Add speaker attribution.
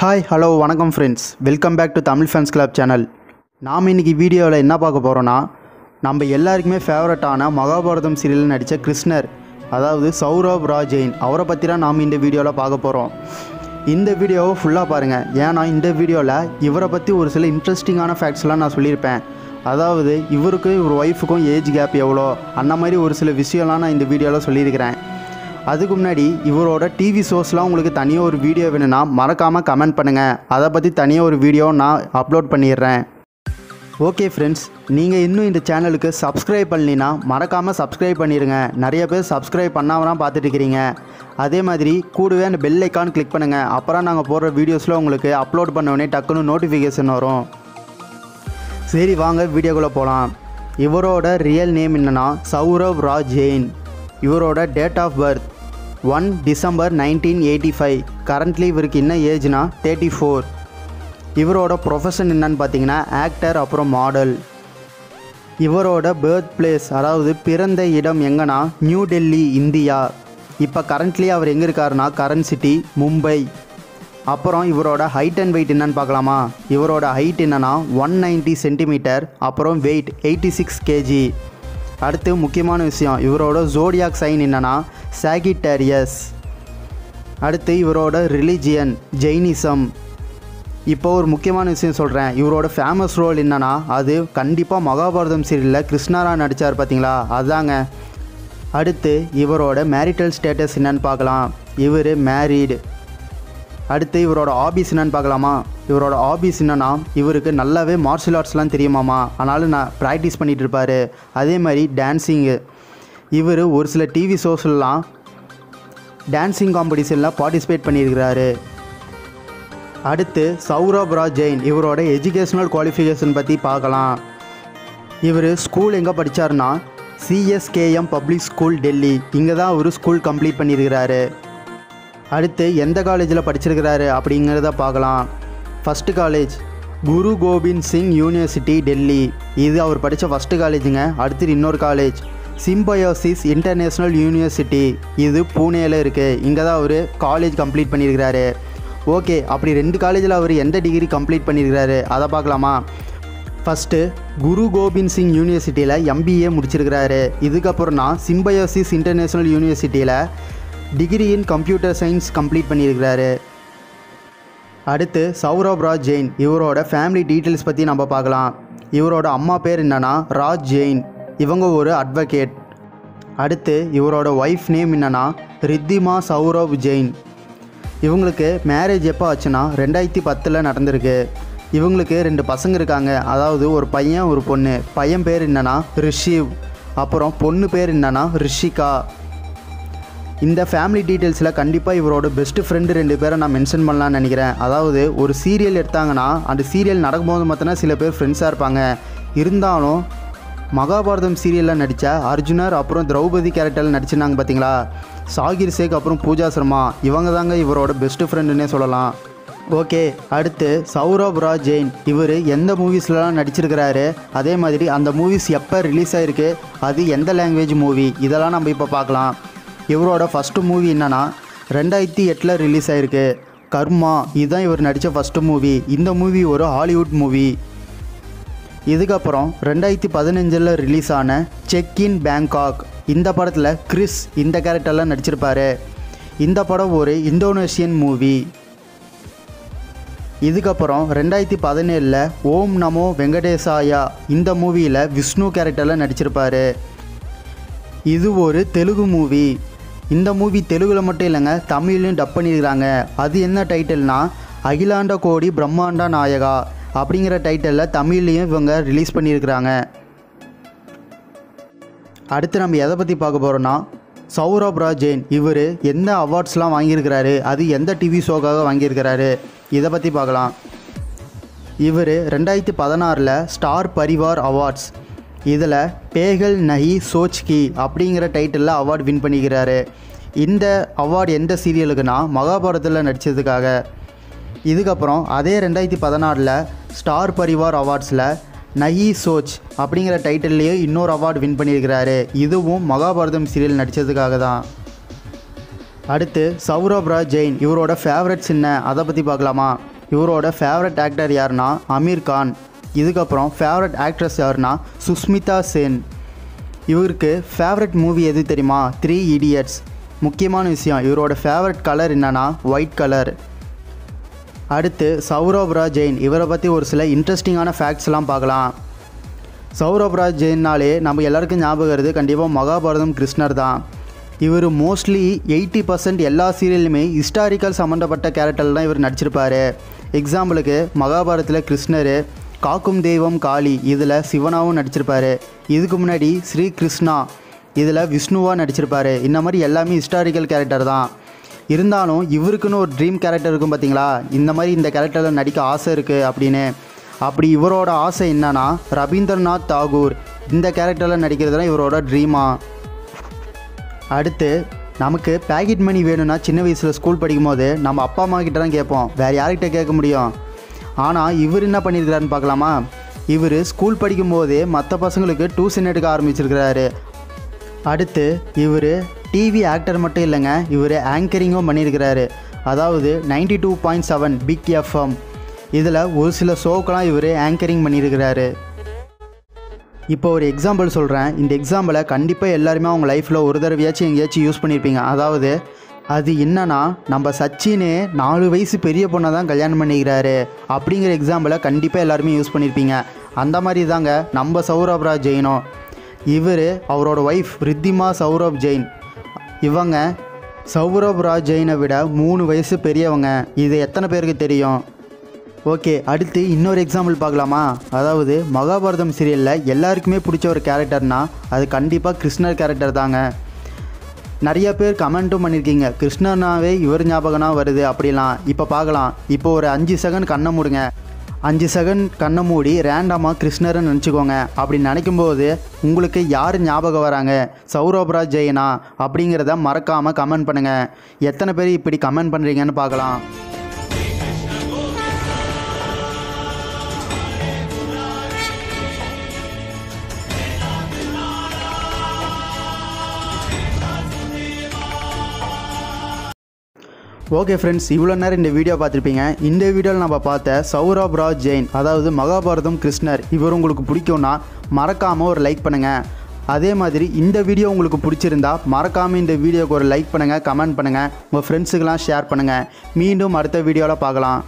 Speaker 1: Hi hello வணக்கம் friends welcome back to Tamil fans club channel நாம் இன்றைக்கி வீடியோவில் என்ன பார்க்க போகிறோன்னா நம்ம எல்லாருக்குமே ஃபேவரட்டான மகாபாரதம் சீரியலில் நடித்த கிருஷ்ணர் அதாவது சௌரவ் ராஜெயின் அவரை பற்றி தான் நாம் இந்த வீடியோவில் பார்க்க போகிறோம் இந்த வீடியோவை ஃபுல்லாக பாருங்கள் ஏன்னா இந்த வீடியோவில் இவரை பற்றி ஒரு சில இன்ட்ரெஸ்டிங்கான ஃபேக்ட்ஸ்லாம் நான் சொல்லியிருப்பேன். அதாவது இவருக்கும் இவர் ஒய்ஃபுக்கும் ஏஜ் கேப் எவ்வளோ? அந்த மாதிரி ஒரு சில விஷயம்லாம் நான் இந்த வீடியோவில் சொல்லியிருக்கிறேன். அதுக்கு முன்னாடி இவரோட டிவி ஷோஸ்லாம் உங்களுக்கு தனியாக ஒரு வீடியோ வேணும்னா மறக்காமல் கமெண்ட் பண்ணுங்கள் அதை பற்றி தனியாக ஒரு வீடியோ நான் அப்லோட் பண்ணிடுறேன். ஓகே ஃப்ரெண்ட்ஸ் நீங்கள் இன்னும் இந்த சேனலுக்கு சப்ஸ்கிரைப் பண்ணலினா மறக்காமல் சப்ஸ்கிரைப் பண்ணிடுங்க. நிறைய பேர் சப்ஸ்கிரைப் பண்ணாமல் தான் பார்த்துட்டு இருக்கிறீங்க. அதே மாதிரி கூடவே அந்த பெல் ஐக்கான் கிளிக் பண்ணுங்கள் அப்புறம் நாங்கள் போடுற வீடியோஸில் உங்களுக்கு அப்லோட் பண்ணவொடனே டக்குன்னு நோட்டிஃபிகேஷன் வரும். சரி வாங்க வீடியோக்குள்ளே போகலாம் இவரோட ரியல் நேம் என்னன்னா சௌரவ் ராஜ் ஜெயின் இவரோட date of birth one December nineteen eighty five. Currently இவருக்கு என்ன ஏஜ்னா தேர்ட்டி ஃபோர் இவரோட ப்ரொஃபஷன் என்னன்னு பார்த்தீங்கன்னா ஆக்டர் அப்புறம் மாடல் இவரோட பேர்த் பிளேஸ் அதாவது பிறந்த இடம் எங்கன்னா நியூ டெல்லி இந்தியா. இப்போ கரண்ட்லி அவர் எங்கே இருக்காருன்னா கரண்ட் சிட்டி மும்பை. அப்புறம் இவரோட ஹைட் அண்ட் வெயிட் என்னன்னு பார்க்கலாமா இவரோட ஹைட் என்னன்னா ஒன் நைன்ட்டி சென்டிமீட்டர் அப்புறம் வெயிட் எயிட்டி சிக்ஸ் கேஜி அடுத்து முக்கியமான விஷயம் இவரோட ஜோடியாக் சைன் என்னன்னா சாகிட்டேரியஸ் அடுத்து இவரோட ரிலிஜியன் ஜெயினிசம் இப்போ ஒரு முக்கியமான விஷயம் சொல்கிறேன் இவரோட ஃபேமஸ் ரோல் என்னென்னா அது கண்டிப்பாக மகாபாரதம் சீரியலில் கிருஷ்ணரா நடித்தார் பார்த்தீங்களா அதாங்க. அடுத்து இவரோட மேரிட்டல் ஸ்டேட்டஸ் என்னன்னு பார்க்கலாம். இவர் மேரீடு அடுத்து இவரோட ஹாபிஸ் என்னன்னு பார்க்கலாமா? இவரோட ஹாபிஸ் என்னன்னா இவருக்கு நல்லாவே மார்ஷியல் ஆர்ட்ஸ்லாம் தெரியுமாமா? அதனால நான் ப்ராக்டிஸ் பண்ணிகிட்டு இருப்பார். அதே மாதிரி டான்ஸிங்கு இவர் ஒரு சில டிவி ஷோஸ்லாம் டான்ஸிங் காம்படிஷனில் பார்ட்டிசிபேட் பண்ணியிருக்கிறாரு. அடுத்து சௌரப் ராஜ் ஜெயின் இவரோட எஜுகேஷ்னல் குவாலிஃபிகேஷன் பற்றி பார்க்கலாம். இவர் ஸ்கூல் எங்கே படித்தாருன்னா சிஎஸ்கேஎம் பப்ளிக் ஸ்கூல் டெல்லி இங்கே தான் அவர் ஸ்கூல் கம்ப்ளீட் பண்ணியிருக்கிறாரு. அடுத்து எந்த காலேஜில் படிச்சிருக்கிறாரு அப்படிங்கிறத பார்க்கலாம். First college Guru Gobind Singh university Delhi. இது அவர் படித்த ஃபஸ்ட்டு காலேஜுங்க அடுத்து இன்னொரு காலேஜ் சிம்பயோசிஸ் இன்டர்நேஷ்னல் யூனிவர்சிட்டி இது பூனேயில் இருக்குது இங்கே தான் அவர் காலேஜ் கம்ப்ளீட் பண்ணியிருக்கிறாரு ஓகே அப்படி ரெண்டு காலேஜில் அவர் எந்த டிகிரி கம்ப்ளீட் பண்ணியிருக்கிறாரு அதை பார்க்கலாமா? ஃபஸ்ட்டு குரு கோபிந்த் சிங் யூனிவர்சிட்டியில் எம்பிஏ முடிச்சிருக்கிறாரு. இதுக்கப்புறம் நான் சிம்பயோசிஸ் இன்டர்நேஷ்னல் யூனிவர்சிட்டியில் degree in computer science complete பண்ணியிருக்கிறாரு. அடுத்து சௌரவ் ராஜ் ஜெயின் இவரோட ஃபேமிலி டீட்டெயில்ஸ் பற்றி நம்ம பார்க்கலாம். இவரோட அம்மா பேர் என்னென்னா ராஜ் ஜெயின். இவங்க ஒரு அட்வொகேட். அடுத்து இவரோட ஒய்ஃப் நேம் என்னன்னா ரித்திமா சௌரவ் ஜெயின். இவங்களுக்கு மேரேஜ் எப்போ ஆச்சுன்னா ரெண்டாயிரத்தி பத்தில் நடந்திருக்கு. இவங்களுக்கு ரெண்டு பசங்க இருக்காங்க. அதாவது ஒரு பையன் ஒரு பொண்ணு. பையன் பேர் என்னன்னா ரிஷிவ். அப்புறம் பொண்ணு பேர் என்னன்னா ரிஷிகா. இந்த ஃபேமிலி டீட்டெயில்ஸில் கண்டிப்பாக இவரோட பெஸ்ட் ஃப்ரெண்டு ரெண்டு பேரை நான் மென்ஷன் பண்ணலான்னு நினைக்கிறேன். அதாவது ஒரு சீரியல் எடுத்தாங்கன்னா அந்த சீரியல் நடக்கும்போது மாத்தினா சில பேர் ஃப்ரெண்ட்ஸாக இருப்பாங்க. இருந்தாலும் மகாபாரதம் சீரியலில் நடித்த அர்ஜுனர் அப்புறம் திரௌபதி கேரக்டரில் நடிச்சிருந்தாங்க பார்த்தீங்களா சாகிர் சேக் அப்புறம் பூஜா சர்மா இவங்க தாங்க இவரோட பெஸ்ட் ஃப்ரெண்டுன்னே சொல்லலாம். ஓகே அடுத்து சௌரப் ராஜ் ஜெயின். இவர் எந்த மூவிஸ்லலாம் நடிச்சிருக்கிறாரு? அதே மாதிரி அந்த மூவிஸ் எப்போ ரிலீஸ் ஆகிருக்கு அது எந்த லாங்குவேஜ் மூவி இதெல்லாம் நம்ம இப்போ பார்க்கலாம். இவரோட ஃபஸ்ட்டு மூவி என்னென்னா ரெண்டாயிரத்தி எட்டில் ரிலீஸ் ஆகிருக்கு கர்மா இதுதான் இவர் நடித்த ஃபஸ்ட்டு மூவி இந்த மூவி ஒரு ஹாலிவுட் மூவி இதுக்கப்புறம் ரெண்டாயிரத்தி பதினஞ்சில் ரிலீஸ் ஆன செக் இன் பேங்காக் இந்த படத்தில் கிறிஸ் இந்த கேரக்டரில் நடிச்சிருப்பாரு. இந்த படம் ஒரு இந்தோனேஷியன் மூவி இதுக்கப்புறம் ரெண்டாயிரத்தி பதினேழில் ஓம் நமோ வெங்கடேசாயா இந்த மூவியில் விஷ்ணு கேரக்டரில் நடிச்சிருப்பார். இது ஒரு தெலுங்கு மூவி இந்த மூவி தெலுங்கில் மட்டும் இல்லைங்க தமிழ்லையும் டப் பண்ணியிருக்கிறாங்க. அது என்ன டைட்டில்னா அகிலாண்ட கோடி பிரம்மாண்ட நாயகா அப்படிங்கிற டைட்டிலில் தமிழ்லையும் இவங்க ரிலீஸ் பண்ணியிருக்கிறாங்க. அடுத்து நம்ம எதை பற்றி பார்க்க போகிறோன்னா சௌரப் ராஜேன் இவர் எந்த அவார்ட்ஸ்லாம் வாங்கியிருக்கிறாரு அது எந்த டிவி ஷோக்காக வாங்கியிருக்கிறாரு இதை பற்றி பார்க்கலாம். இவர் ரெண்டாயிரத்தி பதினாறில் ஸ்டார் பரிவார் அவார்ட்ஸ் இதில் பேகல் நஹி சோச்கி அப்படிங்கிற டைட்டிலில் அவார்டு வின் பண்ணிக்கிறாரு. இந்த அவார்டு எந்த சீரியலுக்குன்னா மகாபாரதத்தில் நடித்ததுக்காக இதுக்கப்புறம் அதே ரெண்டாயிரத்தி பதினாறில் ஸ்டார் பரிவார் அவார்ட்ஸில் நஹி சோச் அப்படிங்கிற டைட்டில்லையே இன்னொரு அவார்டு வின் பண்ணியிருக்கிறாரு. இதுவும் மகாபாரதம் சீரியல் நடித்ததுக்காக தான். அடுத்து சௌரப் ராஜ் ஜெயின் இவரோட ஃபேவரட்ஸ் என்ன அதை பற்றி பார்க்கலாமா? இவரோட ஃபேவரட் ஆக்டர் யாருன்னா அமீர் கான். இதுக்கப்புறம் ஃபேவரட் ஆக்ட்ரஸ் யாருன்னா சுஸ்மிதா சென். இவருக்கு ஃபேவரட் மூவி எது தெரியுமா? த்ரீ இடியட்ஸ் முக்கியமான விஷயம் இவரோட ஃபேவரட் கலர் என்னன்னா ஒயிட் கலர் அடுத்து சௌரவ்ரா ஜெயின். இவரை பற்றி ஒரு சில இன்ட்ரெஸ்டிங்கான ஃபேக்ட்ஸ்லாம் பார்க்கலாம். சௌரவ்ரா ஜெயின்னாலே நம்ம எல்லாருக்கும் ஞாபகம் வருது கண்டிப்பாக மகாபாரதம் கிருஷ்ணர் தான். இவர் மோஸ்ட்லி எயிட்டி பர்சன்ட் எல்லா சீரியல்லையுமே ஹிஸ்டாரிக்கல் சம்மந்தப்பட்ட கேரக்டர் தான் இவர் நடிச்சிருப்பார். எக்ஸாம்பிளுக்கு மகாபாரதத்தில் கிருஷ்ணர் காக்கும் தெய்வம் காளி இதில் சிவனாவும் நடிச்சிருப்பாரு. இதுக்கு முன்னாடி ஸ்ரீ கிருஷ்ணா இதில் விஷ்ணுவாக நடிச்சிருப்பாரு. இந்த மாதிரி எல்லாமே ஹிஸ்டாரிக்கல் கேரக்டர் தான். இருந்தாலும் இவருக்குன்னு ஒரு ட்ரீம் கேரக்டர் இருக்கும் பார்த்தீங்களா இந்த மாதிரி இந்த கேரக்டரில் நடிக்க ஆசை இருக்குது அப்படின்னு. அப்படி இவரோட ஆசை என்னன்னா ரவீந்திரநாத் தாகூர் இந்த கேரக்டரில் நடிக்கிறதுலாம் இவரோட ட்ரீமா அடுத்து நமக்கு பேக்கெட் மணி வேணும்னா சின்ன வயசில் ஸ்கூல் படிக்கும்போது நம்ம அப்பா அம்மா கிட்ட தான் கேட்போம். வேறு யார்கிட்ட கேட்க முடியும்? ஆனால் இவர் என்ன பண்ணியிருக்கிறாருன்னு பார்க்கலாமா? இவர் ஸ்கூல் படிக்கும்போதே மற்ற பசங்களுக்கு டியூஷன் எடுக்க ஆரம்பிச்சிருக்கிறாரு. அடுத்து இவர் டிவி ஆக்டர் மட்டும் இல்லைங்க இவர் ஆங்கரிங்கும் பண்ணியிருக்கிறாரு. அதாவது ninety two point seven big FM இதில் ஒரு சில ஷோக்கெலாம் இவர் ஆங்கரிங் பண்ணியிருக்கிறாரு. இப்போ ஒரு எக்ஸாம்பிள் சொல்கிறேன் இந்த எக்ஸாம்பிளை கண்டிப்பாக எல்லாருமே அவங்க லைஃப்பில் ஒரு தடவையாச்சும் எங்கேயாச்சும் யூஸ் பண்ணியிருப்பீங்க. அதாவது அது என்னன்னா நம்ம சச்சினே நாலு வயசு பெரிய பொண்ணை தான் கல்யாணம் பண்ணிக்கிறாரு. அப்படிங்கிற எக்ஸாம்பிளை கண்டிப்பாக எல்லாருமே யூஸ் பண்ணியிருப்பீங்க அந்த மாதிரி தாங்க நம்ம சௌரப் ராஜ் ஜெயினும். இவர் அவரோட ஒய்ஃப் ரித்திமா சௌரப் ஜெயின். இவங்க சௌரப் ராஜ் ஜெயினை விட மூணு வயசு பெரியவங்க. இது எத்தனை பேருக்கு தெரியும்? ஓகே அடுத்து இன்னொரு எக்ஸாம்பிள் பார்க்கலாமா? அதாவது மகாபாரதம் சீரியலில் எல்லாருக்குமே பிடிச்ச ஒரு கேரக்டர்னா அது கண்டிப்பாக கிருஷ்ணர் கேரக்டர் தாங்க. நிறைய பேர் கமெண்ட்டும் பண்ணியிருக்கீங்க கிருஷ்ணனாவே இவர் ஞாபகம்னா வருது அப்படிலாம். இப்போ பார்க்கலாம் இப்போ ஒரு அஞ்சு செகண்ட் கண்ணை மூடுங்க. அஞ்சு செகண்ட் கண்ணை மூடி ரேண்டமாக கிருஷ்ணர்னு நினச்சிக்கோங்க. அப்படி நினைக்கும்போது உங்களுக்கு யார் ஞாபகம் வராங்க? சௌரப்ராஜ் ஜெயனா அப்படிங்கிறத மறக்காமல் கமெண்ட் பண்ணுங்கள் எத்தனை பேர் இப்படி கமெண்ட் பண்ணுறீங்கன்னு பார்க்கலாம் ஓகே ஃப்ரெண்ட்ஸ் இவ்வளோ நேரம் இந்த வீடியோ பார்த்துருப்பீங்க. இந்த வீடியோவில் நம்ம பார்த்த சௌரப் ராஜ் ஜெயின் அதாவது மகாபாரதம் கிருஷ்ணர் இவர் உங்களுக்கு பிடிக்கும்னா மறக்காமல் ஒரு லைக் பண்ணுங்கள் அதே மாதிரி இந்த வீடியோ உங்களுக்கு பிடிச்சிருந்தா மறக்காமல் இந்த வீடியோக்கு ஒரு லைக் பண்ணுங்கள் கமெண்ட் பண்ணுங்கள் உங்கள் ஃப்ரெண்ட்ஸுக்கெல்லாம் ஷேர் பண்ணுங்கள் மீண்டும் அடுத்த வீடியோவில் பார்க்கலாம்.